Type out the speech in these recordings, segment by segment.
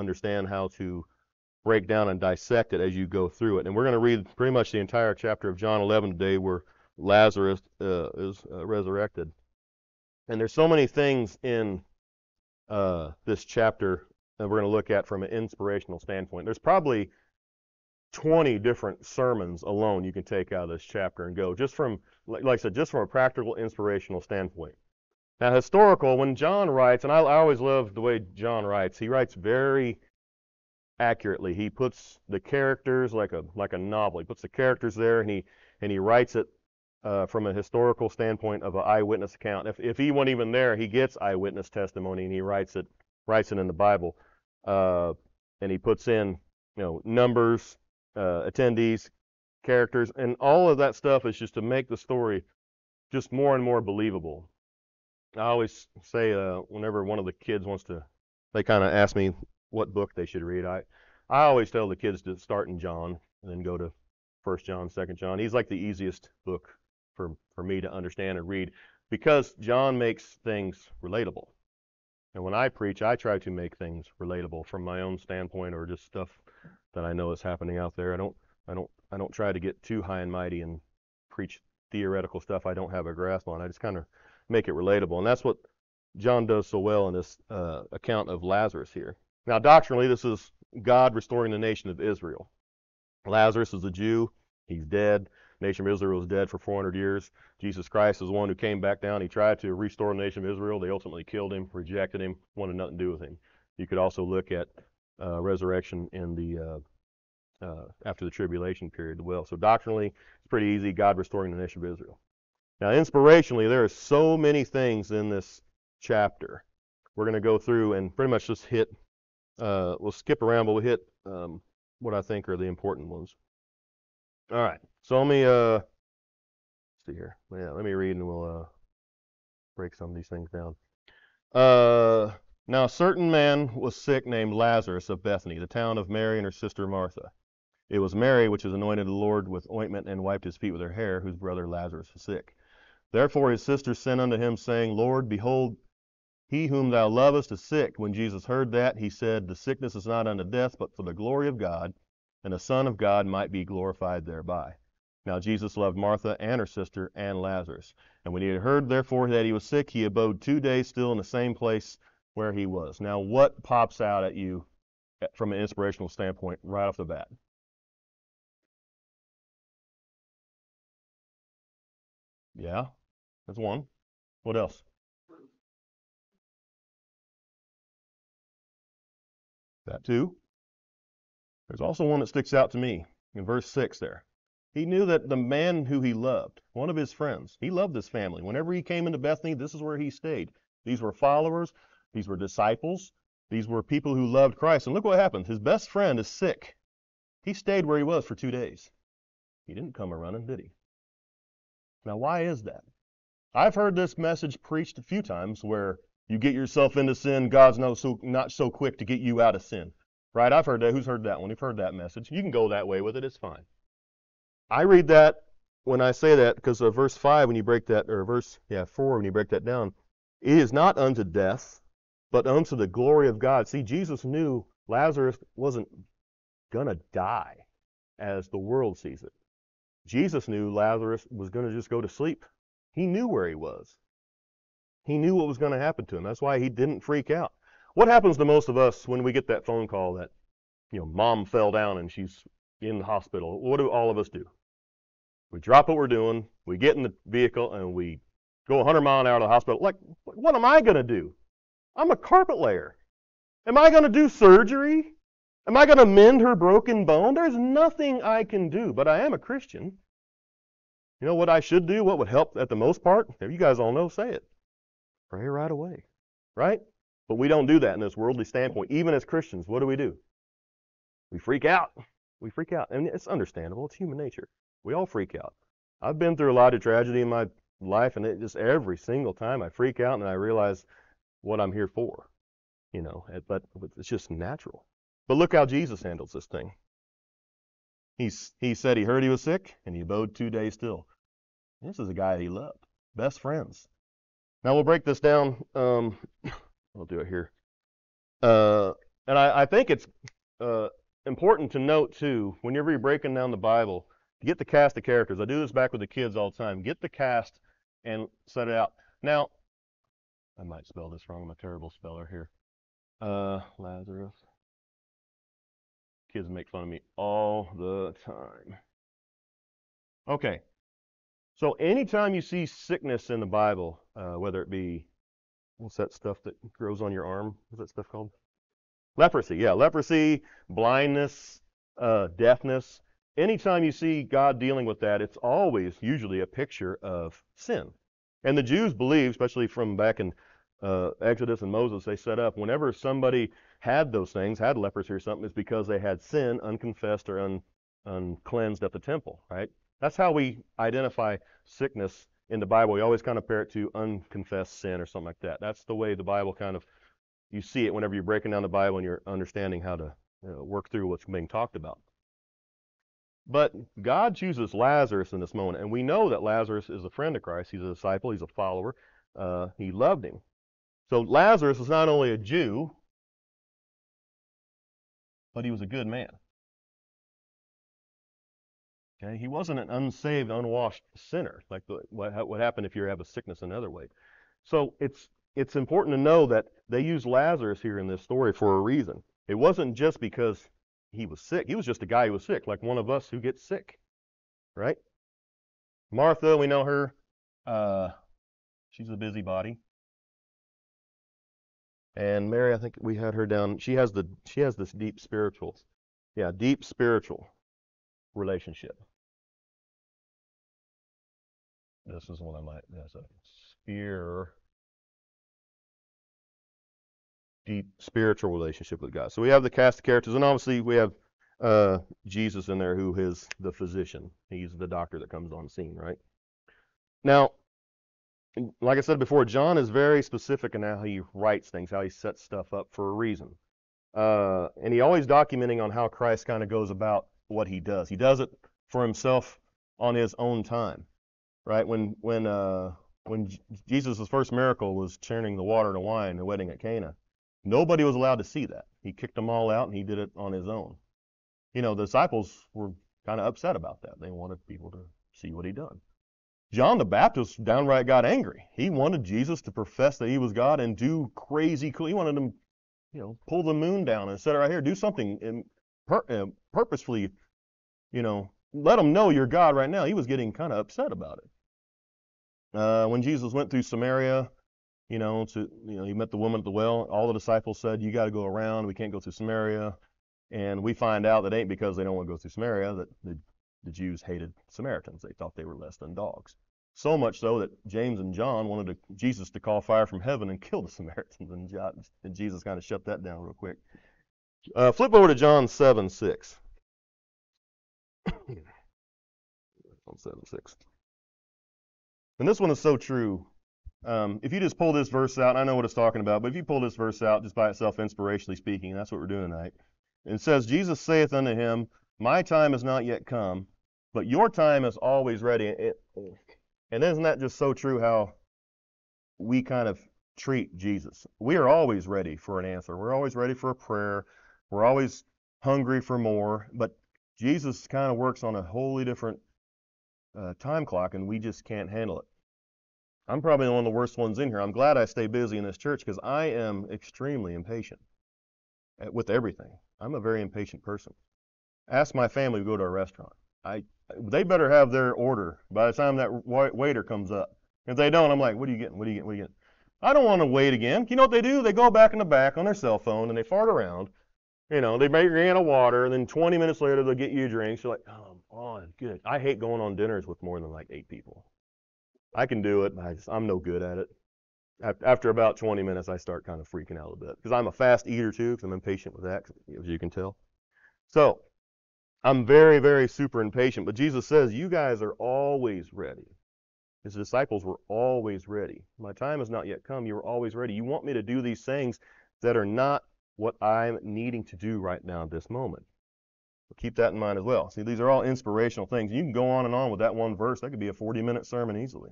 understand how to break down and dissect it as you go through it. And we're going to read pretty much the entire chapter of John 11 today where Lazarus uh, is uh, resurrected. And there's so many things in uh, this chapter that we're going to look at from an inspirational standpoint. There's probably 20 different sermons alone you can take out of this chapter and go just from, like I said, just from a practical, inspirational standpoint. Now, historical, when John writes, and I, I always love the way John writes, he writes very accurately. He puts the characters like a like a novel. He puts the characters there, and he and he writes it uh, from a historical standpoint of an eyewitness account. If if he wasn't even there, he gets eyewitness testimony, and he writes it writes it in the Bible, uh, and he puts in you know numbers, uh, attendees, characters, and all of that stuff is just to make the story just more and more believable. I always say uh, whenever one of the kids wants to, they kind of ask me what book they should read. I I always tell the kids to start in John and then go to First John, Second John. He's like the easiest book for for me to understand and read because John makes things relatable. And when I preach, I try to make things relatable from my own standpoint or just stuff that I know is happening out there. I don't I don't I don't try to get too high and mighty and preach theoretical stuff I don't have a grasp on. I just kind of make it relatable, and that's what John does so well in this uh, account of Lazarus here. Now, doctrinally, this is God restoring the nation of Israel. Lazarus is a Jew. He's dead. The nation of Israel was dead for 400 years. Jesus Christ is the one who came back down. He tried to restore the nation of Israel. They ultimately killed him, rejected him, wanted nothing to do with him. You could also look at uh, resurrection in the uh, uh, after the tribulation period as well. So doctrinally, it's pretty easy. God restoring the nation of Israel. Now, inspirationally, there are so many things in this chapter. We're going to go through and pretty much just hit. Uh, we'll skip around, but we'll hit um, what I think are the important ones. All right. So let me uh, see here. Yeah, let me read and we'll uh, break some of these things down. Uh, now, a certain man was sick named Lazarus of Bethany, the town of Mary and her sister Martha. It was Mary which has anointed the Lord with ointment and wiped his feet with her hair, whose brother Lazarus was sick. Therefore his sister sent unto him, saying, Lord, behold, he whom thou lovest is sick. When Jesus heard that, he said, The sickness is not unto death, but for the glory of God, and the Son of God might be glorified thereby. Now Jesus loved Martha and her sister and Lazarus. And when he had heard therefore that he was sick, he abode two days still in the same place where he was. Now, what pops out at you from an inspirational standpoint right off the bat? Yeah, that's one. What else? That too. There's also one that sticks out to me in verse 6 there. He knew that the man who he loved, one of his friends, he loved this family. Whenever he came into Bethany, this is where he stayed. These were followers, these were disciples, these were people who loved Christ. And look what happens. His best friend is sick. He stayed where he was for two days. He didn't come a running, did he? Now, why is that? I've heard this message preached a few times where you get yourself into sin, God's not so, not so quick to get you out of sin. Right? I've heard that. Who's heard that one? You've heard that message. You can go that way with it. It's fine. I read that when I say that because of verse 5 when you break that, or verse, yeah, 4 when you break that down. It is not unto death, but unto the glory of God. See, Jesus knew Lazarus wasn't going to die as the world sees it. Jesus knew Lazarus was going to just go to sleep. He knew where he was. He knew what was going to happen to him. That's why he didn't freak out. What happens to most of us when we get that phone call that, you know, mom fell down and she's in the hospital? What do all of us do? We drop what we're doing, we get in the vehicle, and we go 100 mile an hour to the hospital. Like, what am I going to do? I'm a carpet layer. Am I going to do surgery? Am I going to mend her broken bone? There's nothing I can do, but I am a Christian. You know what I should do? What would help at the most part? If you guys all know, say it. Pray right away. Right? But we don't do that in this worldly standpoint. Even as Christians, what do we do? We freak out. We freak out. And it's understandable. It's human nature. We all freak out. I've been through a lot of tragedy in my life, and it just every single time I freak out and I realize what I'm here for. You know, but it's just natural. But look how Jesus handles this thing. He said he heard he was sick, and he abode two days still. This is a guy he loved. Best friends. Now we'll break this down. Um, I'll do it here. Uh, and I, I think it's uh, important to note too, whenever you're breaking down the Bible, get the cast of characters. I do this back with the kids all the time. Get the cast and set it out. Now, I might spell this wrong. I'm a terrible speller here. Uh, Lazarus. Kids make fun of me all the time. Okay. So anytime you see sickness in the Bible, uh, whether it be what's that stuff that grows on your arm? What's that stuff called? Leprosy. Yeah, leprosy, blindness, uh, deafness. Anytime you see God dealing with that, it's always usually a picture of sin. And the Jews believe, especially from back in uh, Exodus and Moses, they set up whenever somebody had those things, had leprosy or something, is because they had sin unconfessed or un, uncleansed at the temple, right? That's how we identify sickness in the Bible. We always kind of pair it to unconfessed sin or something like that. That's the way the Bible kind of, you see it whenever you're breaking down the Bible and you're understanding how to you know, work through what's being talked about. But God chooses Lazarus in this moment, and we know that Lazarus is a friend of Christ. He's a disciple, he's a follower. Uh, he loved him. So Lazarus was not only a Jew, but he was a good man. Okay, he wasn't an unsaved, unwashed sinner like the, what what happened if you have a sickness another way. So it's it's important to know that they use Lazarus here in this story for a reason. It wasn't just because he was sick. He was just a guy who was sick, like one of us who gets sick, right? Martha, we know her. Uh, she's a busybody. And Mary, I think we had her down. She has the she has this deep spiritual, yeah, deep spiritual relationship. This is one I might. That's a sphere. Deep spiritual relationship with God. So we have the cast of characters, and obviously we have uh, Jesus in there, who is the physician. He's the doctor that comes on scene, right? Now, like I said before, John is very specific in how he writes things, how he sets stuff up for a reason. Uh, and he always documenting on how Christ kind of goes about what he does. He does it for himself on his own time, right? When when uh, when Jesus' first miracle was turning the water to wine, the wedding at Cana, nobody was allowed to see that. He kicked them all out, and he did it on his own. You know, the disciples were kind of upset about that. They wanted people to see what he'd done. John the Baptist downright got angry. He wanted Jesus to profess that he was God and do crazy cool. He wanted him, you know, pull the moon down and set it right here, do something in, pur- uh, purposefully, you know, let him know you're God right now. He was getting kind of upset about it. Uh, when Jesus went through Samaria, you know, to you know, he met the woman at the well. All the disciples said, "You got to go around. We can't go through Samaria." And we find out that ain't because they don't want to go through Samaria. That the the Jews hated Samaritans. They thought they were less than dogs. So much so that James and John wanted to, Jesus to call fire from heaven and kill the Samaritans, and, John, and Jesus kind of shut that down real quick. Uh, flip over to John 7 6. John 7 6. And this one is so true. Um, if you just pull this verse out, I know what it's talking about, but if you pull this verse out just by itself, inspirationally speaking, that's what we're doing tonight. It says, Jesus saith unto him, My time is not yet come, but your time is always ready. It, and isn't that just so true how we kind of treat Jesus? We are always ready for an answer. We're always ready for a prayer. We're always hungry for more. But Jesus kind of works on a wholly different uh, time clock, and we just can't handle it. I'm probably one of the worst ones in here. I'm glad I stay busy in this church because I am extremely impatient with everything. I'm a very impatient person. Ask my family to go to a restaurant. I they better have their order by the time that waiter comes up. If they don't, I'm like, what are you getting? What are you getting? What are you getting? I don't want to wait again. You know what they do? They go back in the back on their cell phone and they fart around. You know, they make you a can of water, and then 20 minutes later they'll get you a drink. You're like, oh, oh, good. I hate going on dinners with more than like eight people. I can do it, I just, I'm no good at it. After about 20 minutes, I start kind of freaking out a bit because I'm a fast eater too, because I'm impatient with that, as you can tell. So I'm very, very super impatient. But Jesus says, You guys are always ready. His disciples were always ready. My time has not yet come. You are always ready. You want me to do these things that are not what I'm needing to do right now at this moment. But keep that in mind as well. See, these are all inspirational things. You can go on and on with that one verse. That could be a 40 minute sermon easily.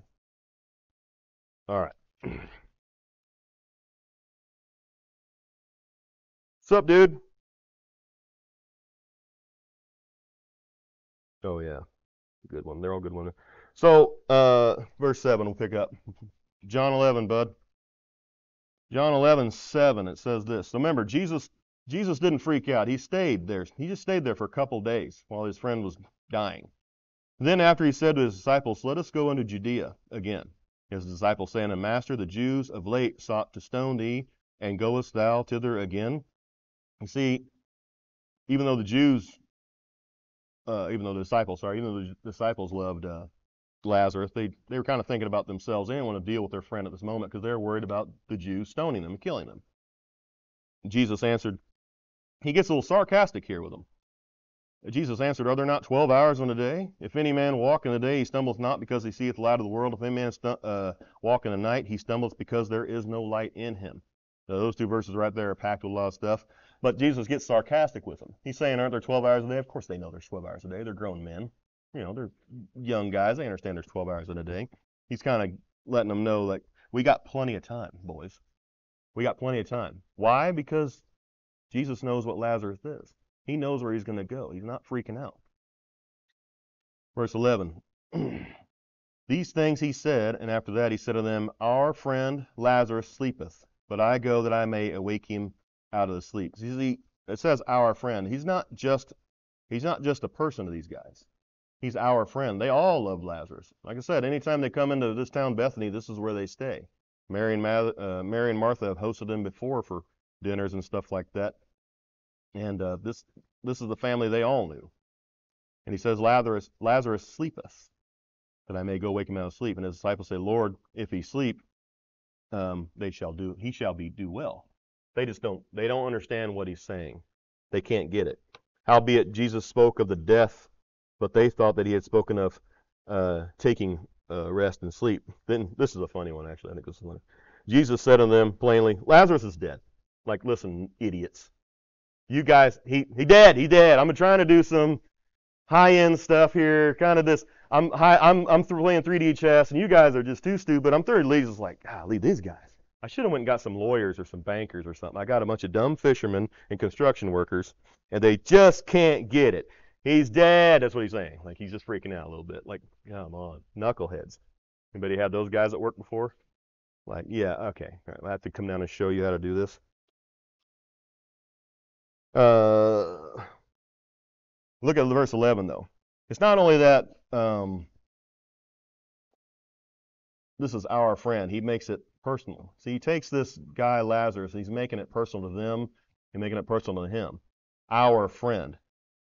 All right. What's up, dude? Oh yeah, good one. They're all good ones. So, uh, verse seven, we'll pick up. John 11, bud. John 11, 7, it says this. So remember, Jesus, Jesus didn't freak out. He stayed there. He just stayed there for a couple days while his friend was dying. Then after he said to his disciples, Let us go into Judea again. His disciples saying, Master, the Jews of late sought to stone thee, and goest thou thither again? You see, even though the Jews, uh, even though the disciples, sorry, even though the disciples loved uh, Lazarus, they, they were kind of thinking about themselves. They didn't want to deal with their friend at this moment because they're worried about the Jews stoning them and killing them. Jesus answered, he gets a little sarcastic here with them. Jesus answered, Are there not twelve hours in a day? If any man walk in the day, he stumbles not because he seeth the light of the world. If any man stu- uh, walk in the night, he stumbles because there is no light in him. Now, those two verses right there are packed with a lot of stuff. But Jesus gets sarcastic with them. He's saying, Aren't there 12 hours a day? Of course they know there's 12 hours a day. They're grown men. You know, they're young guys. They understand there's 12 hours in a day. He's kind of letting them know, like, we got plenty of time, boys. We got plenty of time. Why? Because Jesus knows what Lazarus is. He knows where he's going to go. He's not freaking out. Verse 11. These things he said, and after that he said to them, Our friend Lazarus sleepeth, but I go that I may awake him out of the sleep. See, it says our friend. He's not just he's not just a person to these guys. He's our friend. They all love Lazarus. Like I said, anytime they come into this town, Bethany, this is where they stay. Mary and, uh, Mary and Martha have hosted them before for dinners and stuff like that. And uh, this this is the family they all knew. And he says, Lazarus, Lazarus sleepeth, that I may go wake him out of sleep. And his disciples say, Lord, if he sleep, um, they shall do he shall be do well. They just don't they don't understand what he's saying. They can't get it. Howbeit Jesus spoke of the death, but they thought that he had spoken of uh, taking uh, rest and sleep. Then this is a funny one actually. I think this is funny. Jesus said unto them plainly, Lazarus is dead. Like, listen, idiots. You guys, he he dead. He dead. I'm trying to do some high end stuff here, kind of this. I'm high, I'm I'm playing 3D chess, and you guys are just too stupid. I'm third. It's like, golly, these guys. I should have went and got some lawyers or some bankers or something. I got a bunch of dumb fishermen and construction workers, and they just can't get it. He's dead. That's what he's saying. Like he's just freaking out a little bit. Like, come on, knuckleheads. Anybody have those guys at work before? Like, yeah, okay. All right, I have to come down and show you how to do this. Uh, look at verse 11 though. It's not only that um, this is our friend. He makes it personal. See, he takes this guy Lazarus, he's making it personal to them and making it personal to him. Our friend.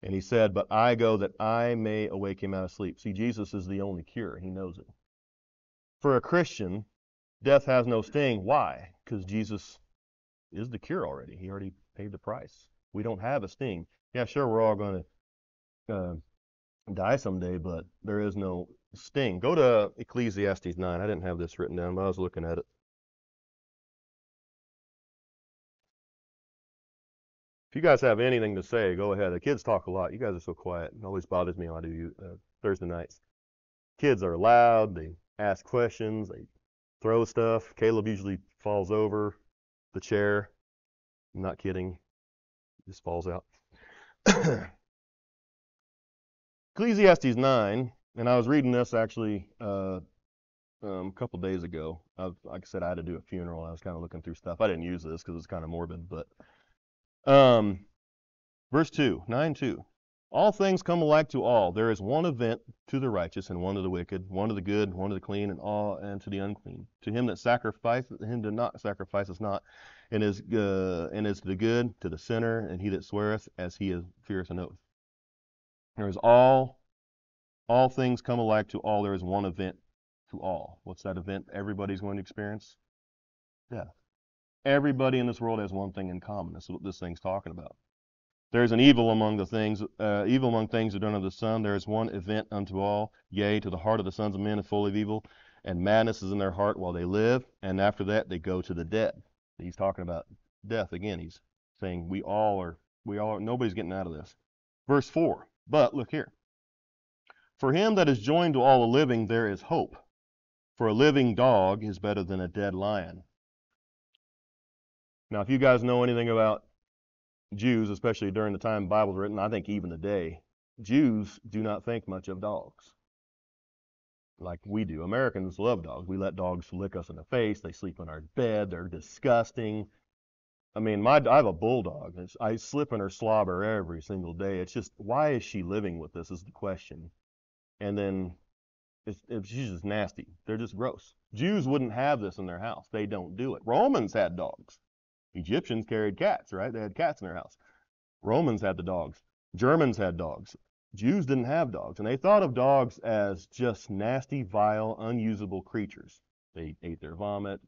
And he said, But I go that I may awake him out of sleep. See, Jesus is the only cure. He knows it. For a Christian, death has no sting. Why? Because Jesus is the cure already. He already paid the price. We don't have a sting. Yeah, sure, we're all going to uh, die someday, but there is no sting. Go to Ecclesiastes 9. I didn't have this written down, but I was looking at it. If you guys have anything to say, go ahead. The kids talk a lot. You guys are so quiet. It always bothers me when I do uh, Thursday nights. Kids are loud. They ask questions. They throw stuff. Caleb usually falls over the chair. I'm not kidding. Just falls out. Ecclesiastes 9, and I was reading this actually uh, um, a couple days ago. I've, like I said, I had to do a funeral. I was kind of looking through stuff. I didn't use this because it's kind of morbid, but um, verse 2, 9 2. All things come alike to all. There is one event to the righteous and one to the wicked, one to the good, one to the clean, and all and to the unclean. To him that sacrificeth, him that not sacrifices not, and is uh, and is the good to the sinner, and he that sweareth as he is feareth an oath. There is all all things come alike to all. There is one event to all. What's that event everybody's going to experience? Death. Everybody in this world has one thing in common. That's what this thing's talking about. There is an evil among the things, uh, evil among things that are under the sun. There is one event unto all, yea, to the heart of the sons of men is full of evil, and madness is in their heart while they live, and after that they go to the dead. He's talking about death again. He's saying we all are, we all are, nobody's getting out of this. Verse 4, but look here. For him that is joined to all the living, there is hope. For a living dog is better than a dead lion. Now, if you guys know anything about Jews, especially during the time the Bible was written, I think even today, Jews do not think much of dogs like we do. Americans love dogs. We let dogs lick us in the face. They sleep in our bed. They're disgusting. I mean, my I have a bulldog. It's, I slip in her slobber every single day. It's just why is she living with this is the question. And then it's, it's, she's just nasty. They're just gross. Jews wouldn't have this in their house. They don't do it. Romans had dogs. Egyptians carried cats, right? They had cats in their house. Romans had the dogs. Germans had dogs. Jews didn't have dogs, and they thought of dogs as just nasty, vile, unusable creatures. They ate their vomit,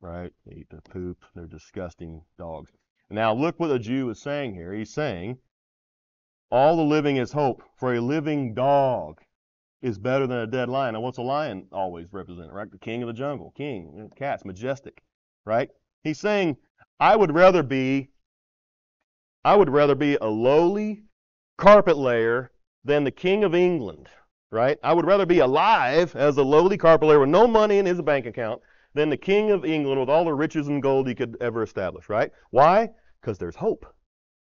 right? They ate their poop. They're disgusting dogs. Now, look what a Jew is saying here. He's saying, all the living is hope, for a living dog is better than a dead lion. And what's a lion always represent, right? The king of the jungle, king, cats, majestic, right? He's saying, I would rather be, I would rather be a lowly carpet layer than the King of England, right? I would rather be alive as a lowly carpet layer with no money in his bank account than the King of England with all the riches and gold he could ever establish, right? Why? Because there's hope.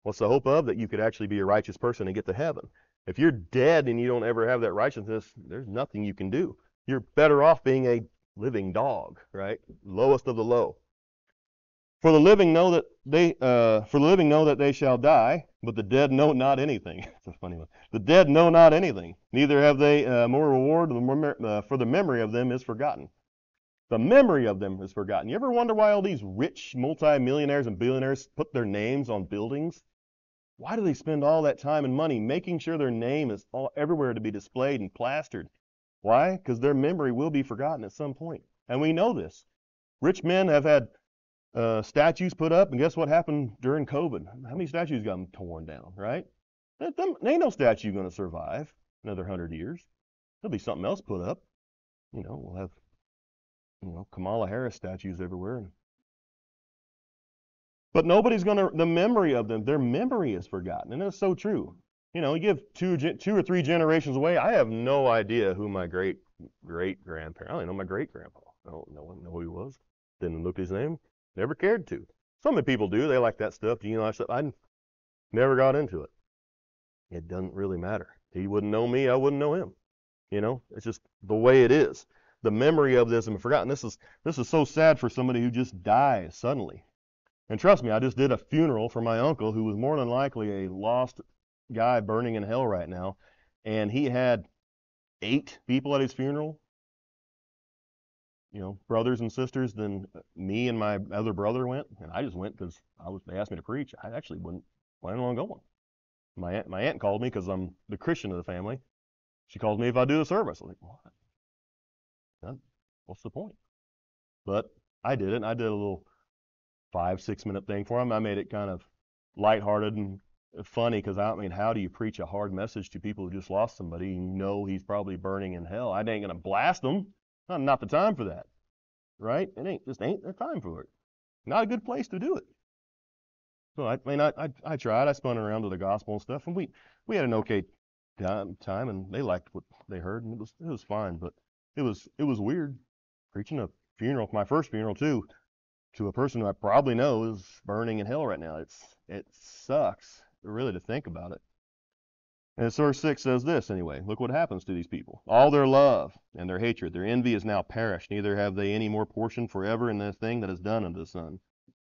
What's the hope of? That you could actually be a righteous person and get to heaven. If you're dead and you don't ever have that righteousness, there's nothing you can do. You're better off being a living dog, right? Lowest of the low. For the living know that they, uh, for the living know that they shall die, but the dead know not anything. it's a funny one. The dead know not anything, neither have they uh, more reward. Uh, for the memory of them is forgotten. The memory of them is forgotten. You ever wonder why all these rich multimillionaires and billionaires put their names on buildings? Why do they spend all that time and money making sure their name is all everywhere to be displayed and plastered? Why? Because their memory will be forgotten at some point. And we know this. Rich men have had uh, statues put up, and guess what happened during COVID? How many statues got torn down, right? There ain't no statue going to survive another hundred years. There'll be something else put up. You know, we'll have, you know, Kamala Harris statues everywhere. But nobody's going to, the memory of them, their memory is forgotten. And that's so true. You know, you give two, two or three generations away, I have no idea who my great great grandparent, I don't know my great grandpa. I don't know, know who he was. Didn't look his name. Never cared to. Some people do. They like that stuff. You know, I never got into it. It doesn't really matter. He wouldn't know me. I wouldn't know him. You know, it's just the way it is. The memory of this and forgotten. This is this is so sad for somebody who just dies suddenly. And trust me, I just did a funeral for my uncle who was more than likely a lost guy burning in hell right now. And he had eight people at his funeral you know, brothers and sisters, then me and my other brother went, and I just went because I was. They asked me to preach. I actually wouldn't plan on going. My aunt, my aunt called me because I'm the Christian of the family. She called me if I do the service. I'm like, what? What's the point? But I did it. And I did a little five, six minute thing for him. I made it kind of lighthearted and funny because I mean, how do you preach a hard message to people who just lost somebody you know he's probably burning in hell? I ain't gonna blast them. Not, not the time for that, right? It ain't just ain't the time for it. Not a good place to do it. So I, I mean, I, I, I tried. I spun around to the gospel and stuff, and we we had an okay time, time, and they liked what they heard, and it was it was fine. But it was it was weird preaching a funeral, my first funeral too, to a person who I probably know is burning in hell right now. It's it sucks really to think about it. And verse 6 says this anyway. Look what happens to these people. All their love and their hatred, their envy is now perished. Neither have they any more portion forever in the thing that is done unto the sun.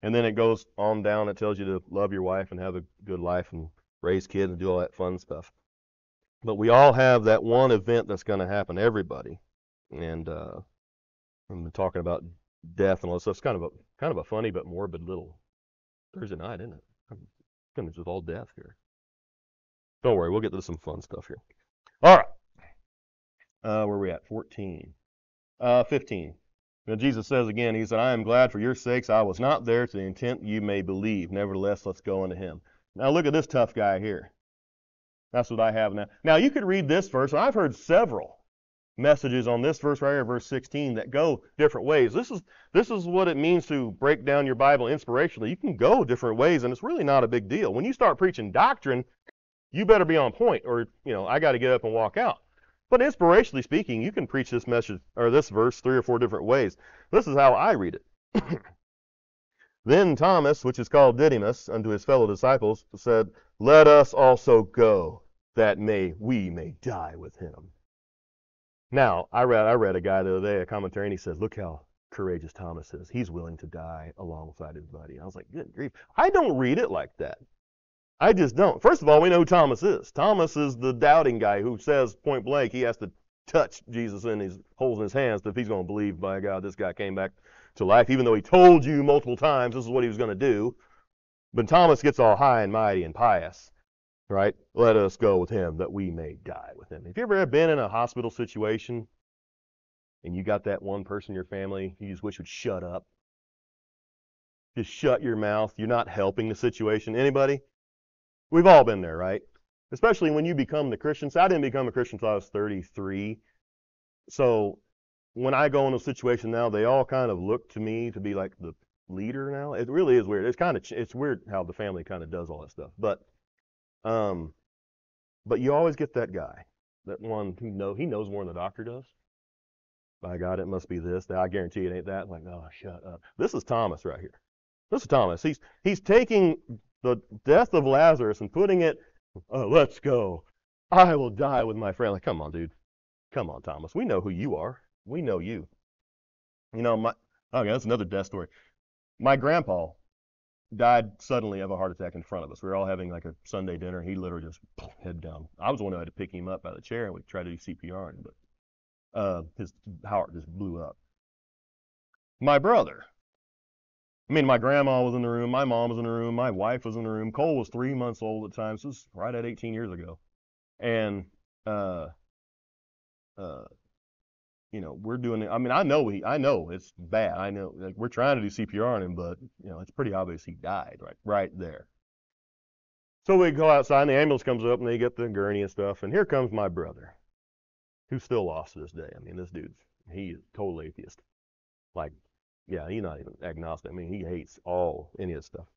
And then it goes on down. It tells you to love your wife and have a good life and raise kids and do all that fun stuff. But we all have that one event that's going to happen, everybody. And uh, I'm talking about death and all this stuff. It's kind of a kind of a funny but morbid little Thursday night, isn't it? I'm kind of all death here. Don't worry, we'll get to some fun stuff here. All right. Uh, where are we at? 14. Uh, 15. Now, Jesus says again, He said, I am glad for your sakes I was not there to the intent you may believe. Nevertheless, let's go unto him. Now, look at this tough guy here. That's what I have now. Now, you could read this verse, and I've heard several messages on this verse right here, verse 16, that go different ways. This is this is what it means to break down your Bible inspirationally. You can go different ways, and it's really not a big deal. When you start preaching doctrine, you better be on point or, you know, I got to get up and walk out. But inspirationally speaking, you can preach this message or this verse three or four different ways. This is how I read it. Then Thomas, which is called Didymus, unto his fellow disciples, said, Let us also go, that may we may die with him. Now, I read I read a guy the other day, a commentary, and he says, Look how courageous Thomas is. He's willing to die alongside his buddy. I was like, Good grief. I don't read it like that. I just don't. First of all, we know who Thomas is. Thomas is the doubting guy who says point blank he has to touch Jesus and his holes in his hands if he's going to believe, by God, this guy came back to life, even though he told you multiple times this is what he was going to do. But Thomas gets all high and mighty and pious, right? Let us go with him that we may die with him. Have you ever been in a hospital situation and you got that one person in your family you just wish would shut up? Just shut your mouth. You're not helping the situation. Anybody? We've all been there, right? Especially when you become the Christian. So I didn't become a Christian until I was 33. So when I go in a situation now, they all kind of look to me to be like the leader now. It really is weird. It's kind of it's weird how the family kind of does all that stuff. But um, but you always get that guy, that one who know he knows more than the doctor does. By God, it must be this. I guarantee it ain't that. Like, oh, shut up. This is Thomas right here. This is Thomas. He's he's taking the death of Lazarus and putting it. Oh, let's go. I will die with my friend. Like, come on, dude. Come on, Thomas. We know who you are. We know you. You know, my okay, that's another death story. My grandpa died suddenly of a heart attack in front of us. We were all having like a Sunday dinner. He literally just head down. I was the one who had to pick him up by the chair and we tried to do CPR, but uh, his heart just blew up. My brother. I mean, my grandma was in the room, my mom was in the room, my wife was in the room. Cole was three months old at the time. This was right at 18 years ago, and uh, uh, you know, we're doing it. I mean, I know he, I know it's bad. I know, like, we're trying to do CPR on him, but you know, it's pretty obvious he died right, right there. So we go outside, and the ambulance comes up, and they get the gurney and stuff. And here comes my brother, who's still lost to this day. I mean, this dude's he is total atheist. Like, yeah, he's not even agnostic. I mean, he hates all any of this stuff.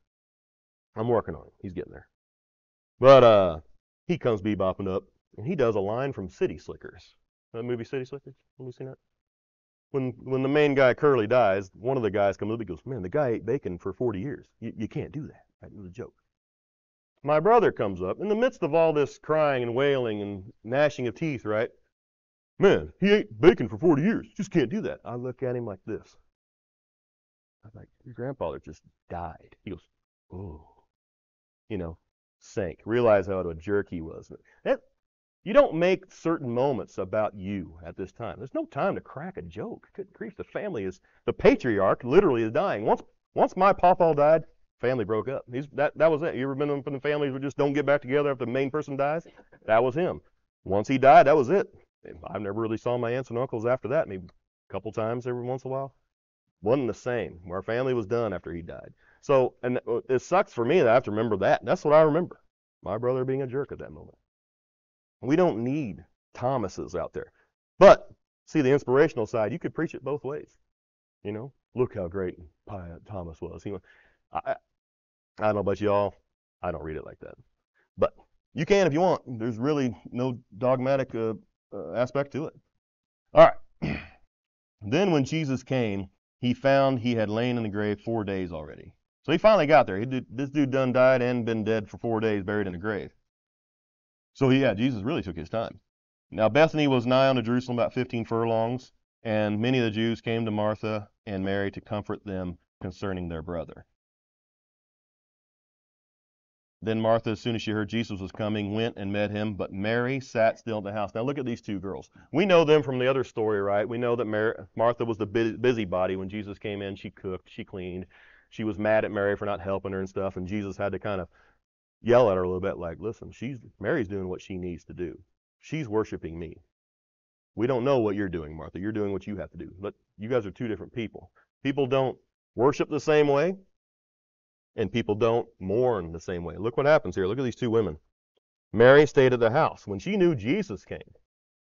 I'm working on it. He's getting there. But uh, he comes bebopping up, and he does a line from City Slickers. That movie City Slickers? Have you seen that? When when the main guy Curly dies, one of the guys comes up and goes, "Man, the guy ate bacon for 40 years. You, you can't do that." It was a joke. My brother comes up in the midst of all this crying and wailing and gnashing of teeth. Right? Man, he ate bacon for 40 years. Just can't do that. I look at him like this. I'm like, your grandfather just died. He goes, oh, you know, sank. Realize how a jerk he was. That you don't make certain moments about you at this time. There's no time to crack a joke. Good grief, the family is the patriarch literally is dying. Once once my papa died, family broke up. He's that that was it. You ever been from the families who just don't get back together after the main person dies? That was him. Once he died, that was it. I've never really saw my aunts and uncles after that. Maybe a couple times every once in a while. Wasn't the same. Our family was done after he died. So, and it sucks for me that I have to remember that. That's what I remember. My brother being a jerk at that moment. We don't need Thomases out there. But see the inspirational side, you could preach it both ways. You know, look how great Thomas was. He, I, I don't know about y'all. I don't read it like that. But you can if you want. There's really no dogmatic uh, uh, aspect to it. All right. then when Jesus came, he found he had lain in the grave four days already. So he finally got there. Did, this dude done died and been dead for four days, buried in a grave. So yeah, Jesus really took his time. Now Bethany was nigh unto Jerusalem about 15 furlongs, and many of the Jews came to Martha and Mary to comfort them concerning their brother. Then Martha, as soon as she heard Jesus was coming, went and met him, but Mary sat still in the house. Now look at these two girls. We know them from the other story, right? We know that Mary, Martha was the busybody. When Jesus came in, she cooked, she cleaned. She was mad at Mary for not helping her and stuff, and Jesus had to kind of yell at her a little bit like, listen, she's Mary's doing what she needs to do. She's worshiping me. We don't know what you're doing, Martha. You're doing what you have to do. But you guys are two different people. People don't worship the same way, and people don't mourn the same way. Look what happens here. Look at these two women. Mary stayed at the house. When she knew Jesus came,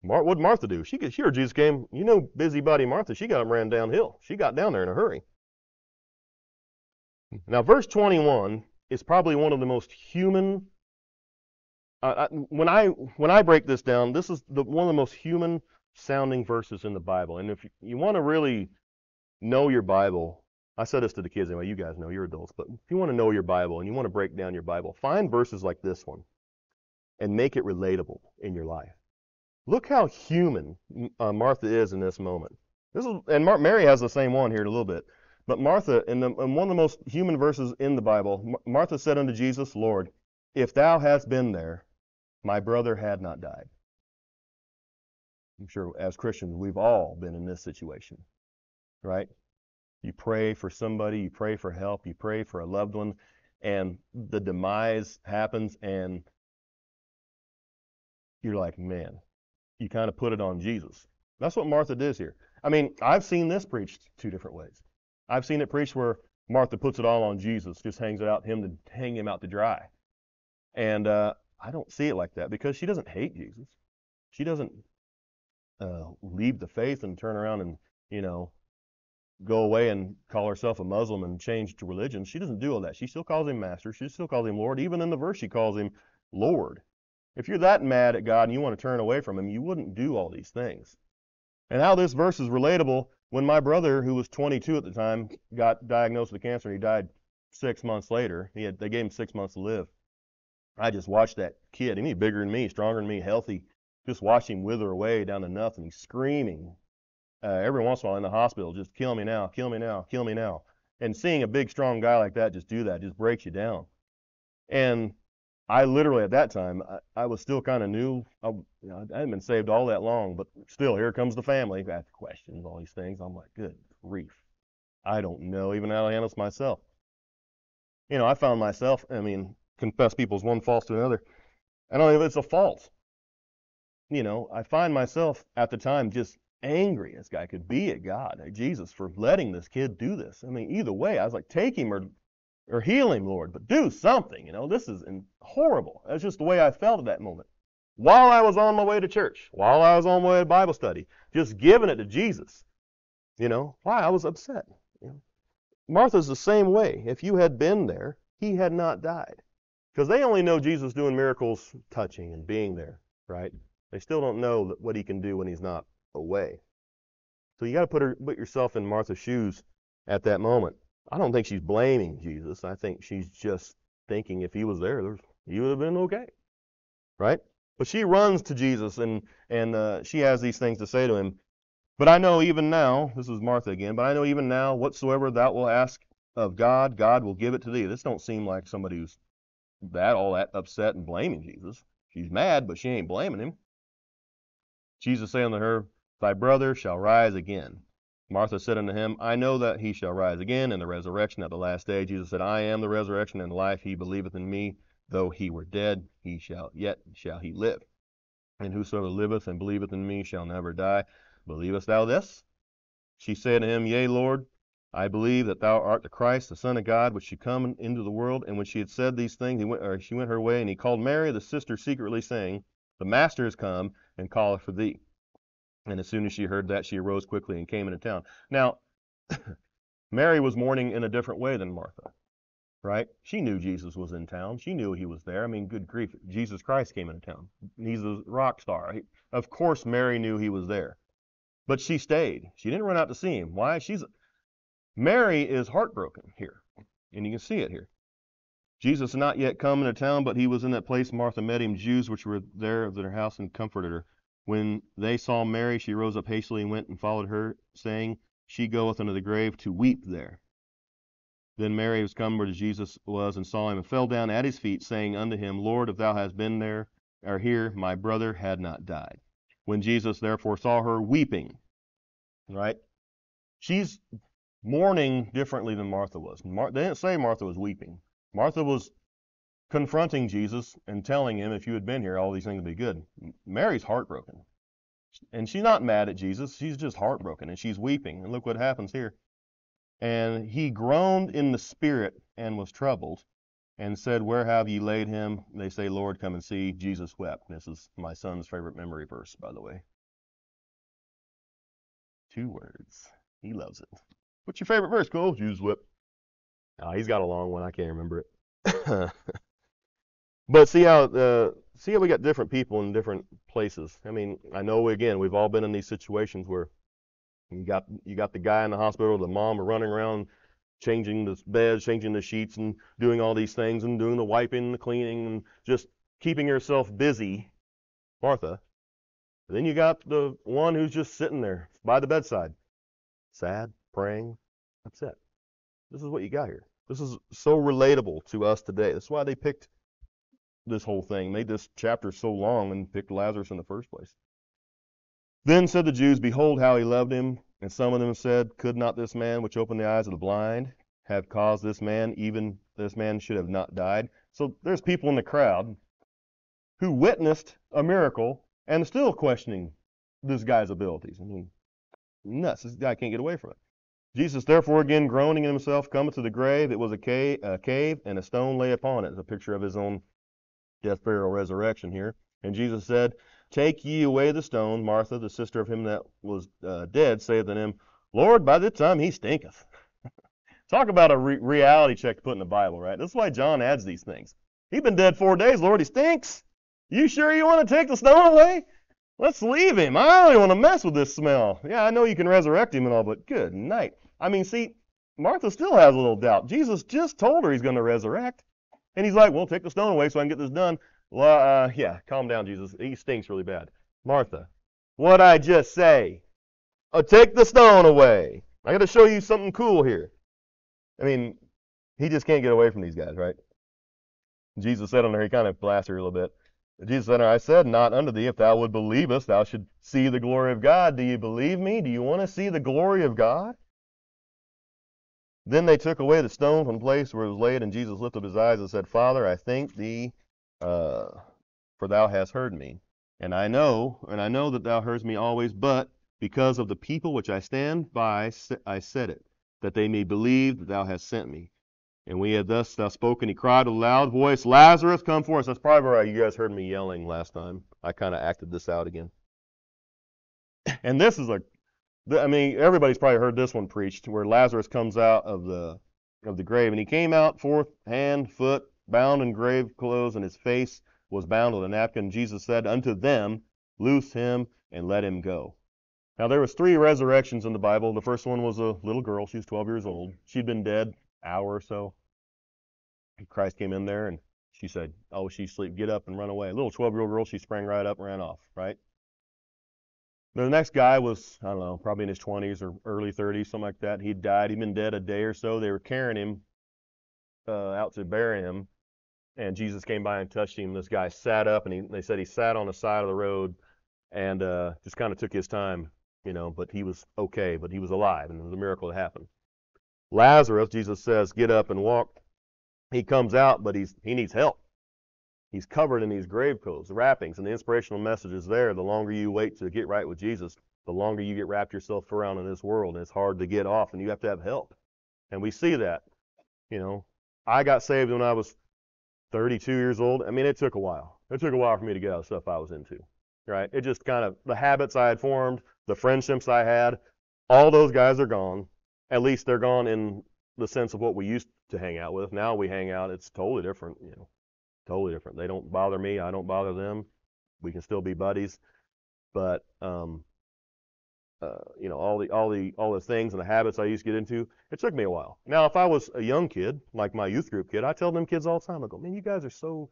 Mar- what Martha do? She, she heard Jesus came. You know, busybody Martha, she got ran downhill. She got down there in a hurry. Now, verse 21 is probably one of the most human. Uh, when I when I break this down, this is the, one of the most human sounding verses in the Bible. And if you, you want to really know your Bible, I said this to the kids anyway, you guys know, you're adults, but if you want to know your Bible and you want to break down your Bible, find verses like this one and make it relatable in your life. Look how human uh, Martha is in this moment. This is, and Mar- Mary has the same one here in a little bit. But Martha, in, the, in one of the most human verses in the Bible, Mar- Martha said unto Jesus, Lord, if thou hadst been there, my brother had not died. I'm sure as Christians, we've all been in this situation, right? You pray for somebody, you pray for help, you pray for a loved one, and the demise happens, and you're like, man, you kind of put it on Jesus. That's what Martha does here. I mean, I've seen this preached two different ways. I've seen it preached where Martha puts it all on Jesus, just hangs it out him to hang him out to dry. And uh, I don't see it like that because she doesn't hate Jesus. She doesn't uh, leave the faith and turn around and you know go away and call herself a Muslim and change to religion. She doesn't do all that. She still calls him Master. She still calls him Lord. Even in the verse, she calls him Lord. If you're that mad at God and you want to turn away from Him, you wouldn't do all these things. And how this verse is relatable when my brother, who was 22 at the time, got diagnosed with cancer and he died six months later. He had, they gave him six months to live. I just watched that kid, and he's bigger than me, stronger than me, healthy. Just watched him wither away down to nothing. He's screaming uh, every once in a while in the hospital, just kill me now, kill me now, kill me now. And seeing a big, strong guy like that just do that just breaks you down. And I literally at that time I, I was still kind of new. I, you know, I hadn't been saved all that long, but still here comes the family. I have questions, all these things. I'm like, good grief, I don't know even how to handle this myself. You know, I found myself. I mean, confess people's one fault to another. I don't know if it's a fault. You know, I find myself at the time just angry as I could be at God, at Jesus, for letting this kid do this. I mean, either way, I was like, take him or or heal him, Lord, but do something. You know, this is horrible. That's just the way I felt at that moment. While I was on my way to church, while I was on my way to Bible study, just giving it to Jesus. You know, why? I was upset. You know? Martha's the same way. If you had been there, he had not died. Because they only know Jesus doing miracles, touching and being there, right? They still don't know what he can do when he's not away. So you got to put, her, put yourself in Martha's shoes at that moment. I don't think she's blaming Jesus. I think she's just thinking if he was there, he would have been okay, right? But she runs to Jesus and and uh, she has these things to say to him. But I know even now, this is Martha again. But I know even now, whatsoever thou wilt ask of God, God will give it to thee. This don't seem like somebody who's that all that upset and blaming Jesus. She's mad, but she ain't blaming him. Jesus saying to her, Thy brother shall rise again. Martha said unto him, I know that he shall rise again in the resurrection at the last day. Jesus said, I am the resurrection and the life. He believeth in me, though he were dead, he shall yet shall he live. And whosoever liveth and believeth in me shall never die. Believest thou this? She said to him, Yea, Lord, I believe that thou art the Christ, the Son of God, which should come into the world. And when she had said these things, went, she went her way, and he called Mary, the sister, secretly, saying, The Master is come, and calleth for thee. And as soon as she heard that, she arose quickly and came into town. Now, Mary was mourning in a different way than Martha, right? She knew Jesus was in town. She knew he was there. I mean, good grief, Jesus Christ came into town. He's a rock star. Of course, Mary knew he was there, but she stayed. She didn't run out to see him. Why? She's Mary is heartbroken here, and you can see it here. Jesus had not yet come into town, but he was in that place. Martha met him. Jews which were there of their house and comforted her. When they saw Mary, she rose up hastily and went and followed her, saying, She goeth unto the grave to weep there. Then Mary was come where Jesus was, and saw him, and fell down at his feet, saying unto him, Lord, if thou hadst been there, or here, my brother had not died. When Jesus therefore saw her weeping, right? She's mourning differently than Martha was. Mar- they didn't say Martha was weeping. Martha was confronting Jesus and telling him, if you had been here, all these things would be good. Mary's heartbroken. And she's not mad at Jesus. She's just heartbroken and she's weeping. And look what happens here. And he groaned in the spirit and was troubled and said, Where have ye laid him? They say, Lord, come and see. Jesus wept. This is my son's favorite memory verse, by the way. Two words. He loves it. What's your favorite verse, Cole? Jesus wept. Oh, he's got a long one. I can't remember it. But see how uh, see how we got different people in different places. I mean, I know again we've all been in these situations where you got you got the guy in the hospital, the mom running around changing the beds, changing the sheets, and doing all these things, and doing the wiping, the cleaning, and just keeping herself busy, Martha. Then you got the one who's just sitting there by the bedside, sad, praying, upset. This is what you got here. This is so relatable to us today. That's why they picked this whole thing, made this chapter so long, and picked Lazarus in the first place. Then said the Jews, Behold how he loved him. And some of them said, Could not this man which opened the eyes of the blind have caused this man, even this man should have not died? So there's people in the crowd who witnessed a miracle and still questioning this guy's abilities. I mean, nuts. This guy can't get away from it. Jesus, therefore, again groaning in himself, cometh to the grave. It was a cave, a cave, and a stone lay upon it. It's a picture of his own death, burial, resurrection here. And Jesus said, Take ye away the stone. Martha, the sister of him that was uh, dead, saith unto him, Lord, by this time he stinketh. Talk about a re- reality check to put in the Bible, right? That's why John adds these things. He's been dead four days, Lord, he stinks. You sure you want to take the stone away? Let's leave him. I don't even want to mess with this smell. Yeah, I know you can resurrect him and all, but good night. I mean, see, Martha still has a little doubt. Jesus just told her he's going to resurrect. And he's like, well, take the stone away so I can get this done. Well, uh, yeah, calm down, Jesus. He stinks really bad. Martha, what I just say? Oh, take the stone away. I got to show you something cool here. I mean, he just can't get away from these guys, right? Jesus said unto her, he kind of blasted her a little bit. Jesus said I said not unto thee, if thou would believe us, thou should see the glory of God. Do you believe me? Do you want to see the glory of God? Then they took away the stone from the place where it was laid, and Jesus lifted up his eyes and said, Father, I thank thee, uh, for thou hast heard me. And I know, and I know that thou hearest me always, but because of the people which I stand by, I said it, that they may believe that thou hast sent me. And we had thus thou spoken, he cried with a loud voice, Lazarus, come forth. That's probably where you guys heard me yelling last time. I kind of acted this out again. And this is a, I mean, everybody's probably heard this one preached, where Lazarus comes out of the of the grave, and he came out forth, hand, foot, bound in grave clothes, and his face was bound with a napkin. Jesus said unto them, Loose him and let him go. Now there was three resurrections in the Bible. The first one was a little girl. She was 12 years old. She'd been dead hour or so. Christ came in there and she said, Oh, she's asleep. Get up and run away. A little 12 year old girl, she sprang right up and ran off, right? The next guy was, I don't know, probably in his 20s or early 30s, something like that. He'd died. He'd been dead a day or so. They were carrying him uh, out to bury him. And Jesus came by and touched him. This guy sat up and he, they said he sat on the side of the road and uh, just kind of took his time, you know, but he was okay, but he was alive and it was a miracle that happened. Lazarus, Jesus says, get up and walk. He comes out, but he's he needs help. He's covered in these grave clothes, wrappings, and the inspirational message is there. The longer you wait to get right with Jesus, the longer you get wrapped yourself around in this world, and it's hard to get off, and you have to have help. And we see that. You know, I got saved when I was 32 years old. I mean, it took a while. It took a while for me to get out of stuff I was into. Right? It just kind of the habits I had formed, the friendships I had, all those guys are gone at least they're gone in the sense of what we used to hang out with. Now we hang out, it's totally different, you know, totally different. They don't bother me, I don't bother them. We can still be buddies, but um, uh, you know, all the all the all the things and the habits I used to get into, it took me a while. Now, if I was a young kid, like my youth group kid, I tell them kids all the time, I go, man, you guys are so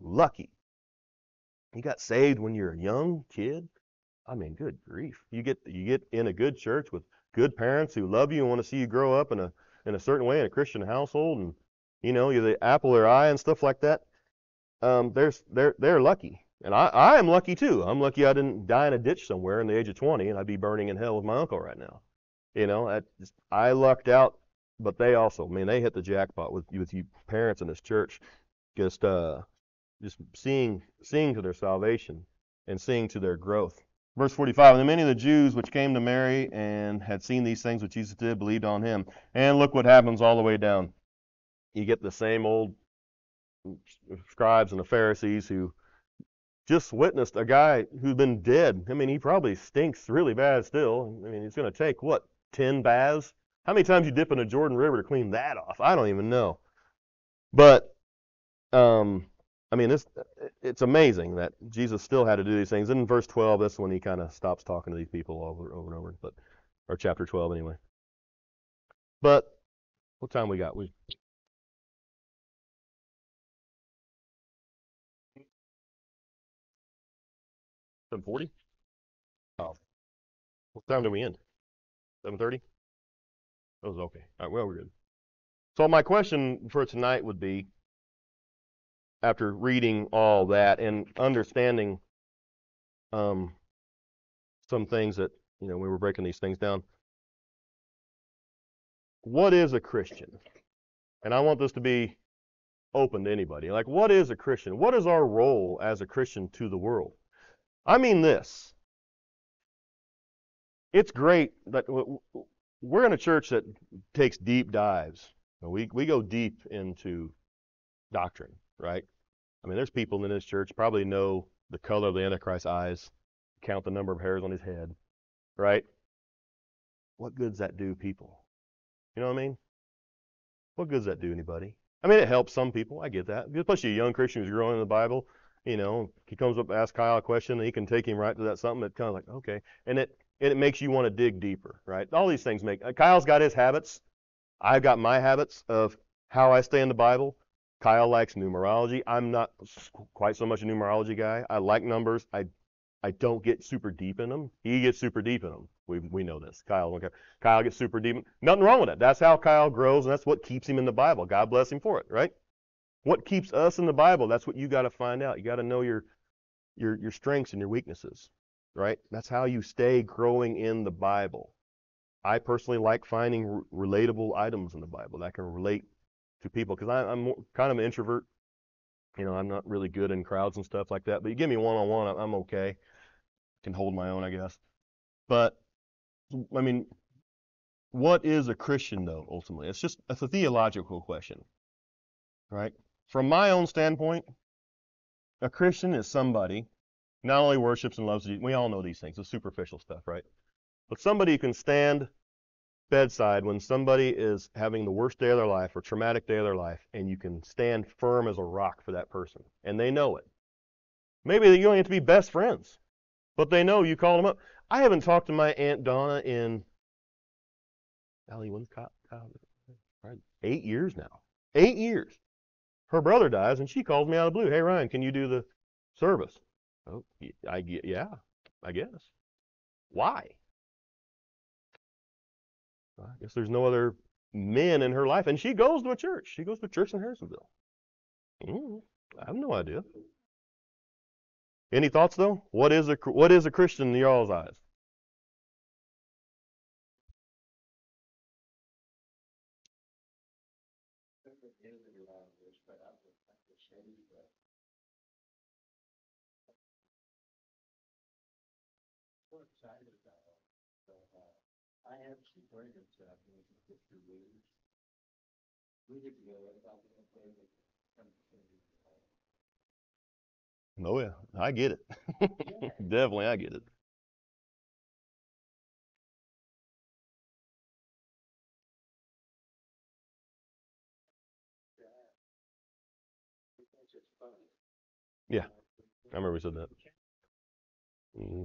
lucky. You got saved when you're a young kid. I mean, good grief. You get you get in a good church with good parents who love you and want to see you grow up in a in a certain way in a Christian household, and you know you're the apple of their eye and stuff like that. Um, they're they're they're lucky, and I I am lucky too. I'm lucky I didn't die in a ditch somewhere in the age of 20, and I'd be burning in hell with my uncle right now. You know, I just I lucked out, but they also, I mean, they hit the jackpot with with you parents in this church, just uh, just seeing seeing to their salvation and seeing to their growth. Verse 45, and many of the Jews which came to Mary and had seen these things which Jesus did believed on him. And look what happens all the way down. You get the same old scribes and the Pharisees who just witnessed a guy who's been dead. I mean, he probably stinks really bad still. I mean, he's going to take, what, 10 baths? How many times you dip in the Jordan River to clean that off? I don't even know. But um, I mean, this it's amazing that Jesus still had to do these things. And in verse 12, that's when he kind of stops talking to these people over, over and over, but or chapter 12 anyway. But What time we got? We seven forty. Oh, what time do we end? Seven thirty. That was okay. All right. Well, we're good. So my question for tonight would be, after reading all that and understanding um, some things that you know we were breaking these things down. What is a Christian? And I want this to be open to anybody. Like, what is a Christian? What is our role as a Christian to the world? I mean this. It's great that we're in a church that takes deep dives. We we go deep into doctrine, right? I mean, there's people in this church probably know the color of the Antichrist's eyes, count the number of hairs on his head, right? What good does that do people? You know what I mean? What good does that do anybody? I mean, it helps some people. I get that. Especially a young Christian who's growing in the Bible. You know, he comes up, asks Kyle a question, and he can take him right to that something that kind of like, okay, and it and it makes you want to dig deeper, right? All these things make. Uh, Kyle's got his habits. I've got my habits of how I stay in the Bible. Kyle likes numerology. I'm not quite so much a numerology guy. I like numbers. I I don't get super deep in them. He gets super deep in them. We we know this. Kyle okay. Kyle gets super deep. Nothing wrong with it. That's how Kyle grows, and that's what keeps him in the Bible. God bless him for it, right? What keeps us in the Bible? That's what you got to find out. You got to know your your your strengths and your weaknesses, right? That's how you stay growing in the Bible. I personally like finding relatable items in the Bible that can relate to people because I'm more, kind of an introvert. You know, I'm not really good in crowds and stuff like that. But you give me one on one, I'm okay. Can hold my own, I guess. But I mean, what is a Christian though? Ultimately, it's just it's a theological question, right? From my own standpoint, a Christian is somebody not only worships and loves Jesus. We all know these things, the superficial stuff, right? But somebody who can stand bedside when somebody is having the worst day of their life or traumatic day of their life, and you can stand firm as a rock for that person, and they know it. Maybe you don't have to be best friends, but they know you call them up. I haven't talked to my aunt Donna in Ellie, when's eight years now. Eight years. Her brother dies, and she calls me out of blue. Hey Ryan, can you do the service? Oh, I get, yeah, I guess. Why? I guess there's no other men in her life, and she goes to a church. She goes to a church in Harrisonville. Mm, I have no idea. Any thoughts though? What is a what is a Christian in y'all's eyes? I have some friends that I've known for fifty years. We get together about the Oh yeah, I get it. Definitely, I get it. Yeah, I remember we said that. hmm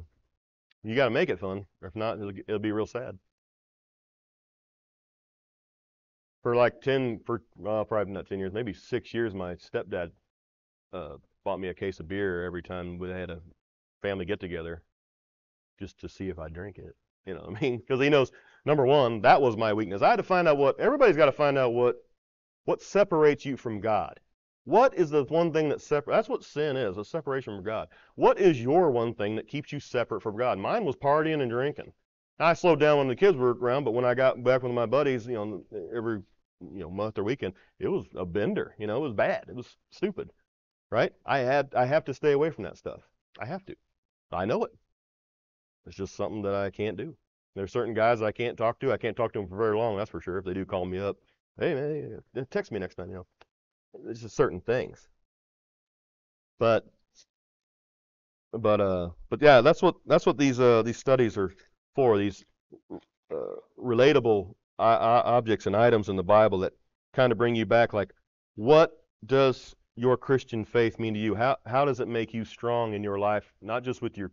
You got to make it fun. Or if not, it'll, it'll be real sad. For like ten, for uh, probably not ten years, maybe six years, my stepdad uh, bought me a case of beer every time we had a family get together, just to see if I drink it. You know, what I mean, because he knows number one, that was my weakness. I had to find out what everybody's got to find out what what separates you from God. What is the one thing that separates? That's what sin is, a separation from God. What is your one thing that keeps you separate from God? Mine was partying and drinking. I slowed down when the kids were around, but when I got back with my buddies, you know, every you know month or weekend, it was a bender. You know, it was bad. It was stupid right? I had I have to stay away from that stuff. I have to. I know it. It's just something that I can't do. There's certain guys I can't talk to. I can't talk to them for very long. That's for sure. If they do call me up, hey man, text me next time. You know, it's just certain things. But but uh but yeah, that's what that's what these uh these studies are for. These uh, relatable objects and items in the Bible that kind of bring you back. Like, what does your Christian faith mean to you? How how does it make you strong in your life? Not just with your,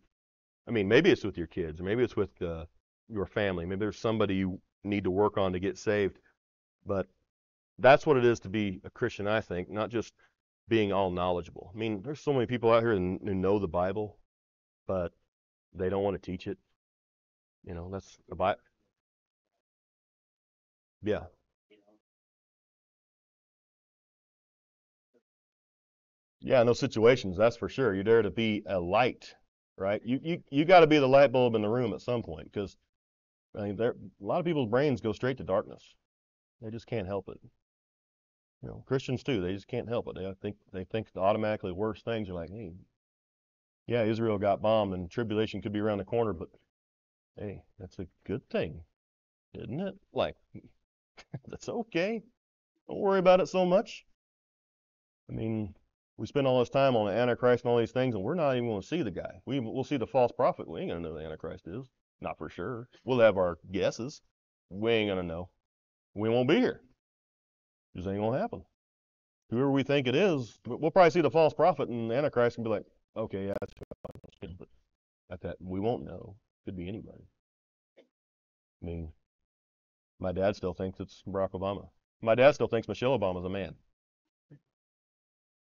I mean, maybe it's with your kids, maybe it's with uh, your family. Maybe there's somebody you need to work on to get saved. But that's what it is to be a Christian, I think, not just being all knowledgeable. I mean, there's so many people out here who know the Bible, but they don't want to teach it. You know, that's the Bible. Yeah. Yeah, those situations, that's for sure. You're there to be a light, right? You you you got to be the light bulb in the room at some point because I mean, there a lot of people's brains go straight to darkness. They just can't help it. You know, Christians too. They just can't help it. They think they think automatically worst things are like, hey, yeah, Israel got bombed and tribulation could be around the corner, but hey, that's a good thing, isn't it? Like, that's okay. Don't worry about it so much. I mean, we spend all this time on the Antichrist and all these things, and we're not even going to see the guy. We, we'll see the false prophet. We ain't going to know the Antichrist is. Not for sure. We'll have our guesses. We ain't going to know. We won't be here. Just ain't going to happen. Whoever we think it is, we'll probably see the false prophet and the Antichrist and be like, okay, yeah, that's. But at that, we won't know. Could be anybody. I mean, my dad still thinks it's Barack Obama. My dad still thinks Michelle Obama's a man.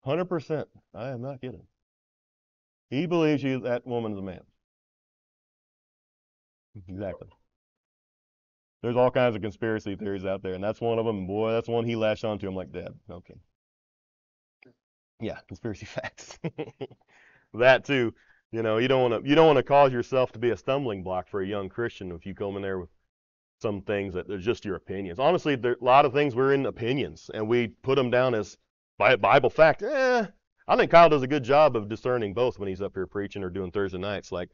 100%. I am not kidding. He believes you, that woman is a man. Exactly. There's all kinds of conspiracy theories out there, and that's one of them. Boy, that's one he latched onto. I'm like, Dad, okay. Yeah, conspiracy facts. that too. You know, you don't want to you don't want to cause yourself to be a stumbling block for a young Christian if you come in there with some things that they're just your opinions. Honestly, there, a lot of things we're in opinions, and we put them down as Bible fact. Eh, I think Kyle does a good job of discerning both when he's up here preaching or doing Thursday nights, like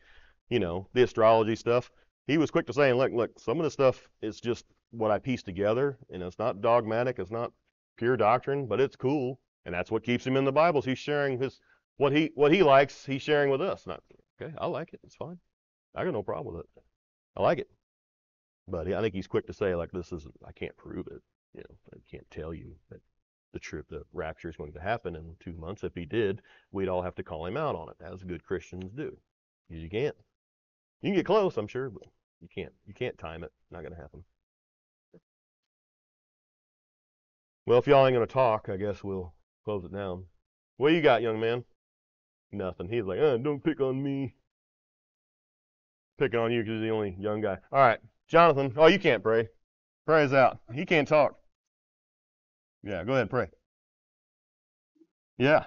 you know the astrology stuff. He was quick to say, look, look, some of the stuff is just what I piece together, and it's not dogmatic, it's not pure doctrine, but it's cool, and that's what keeps him in the Bibles. He's sharing his what he what he likes. He's sharing with us. Not okay. I like it. It's fine. I got no problem with it. I like it. But I think he's quick to say like this is I can't prove it. You know, I can't tell you that the trip the rapture is going to happen in two months. If he did, we'd all have to call him out on it, as good Christians do. You can't. You can get close, I'm sure, but you can't. You can't time it. Not going to happen. Well, if y'all ain't going to talk, I guess we'll close it down. What you got, young man? Nothing. He's like, uh, don't pick on me. Picking on you because you're the only young guy. All right, Jonathan. Oh, you can't pray. Pray is out. He can't talk. Yeah, go ahead, pray. Yeah.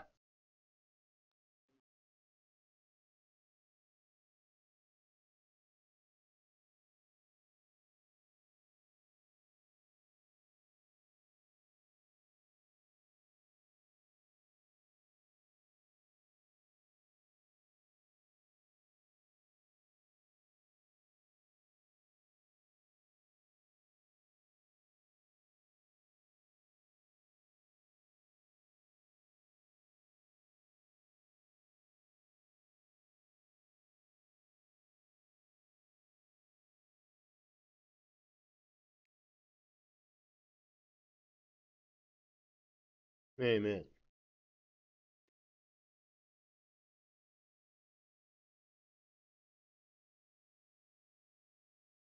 Amen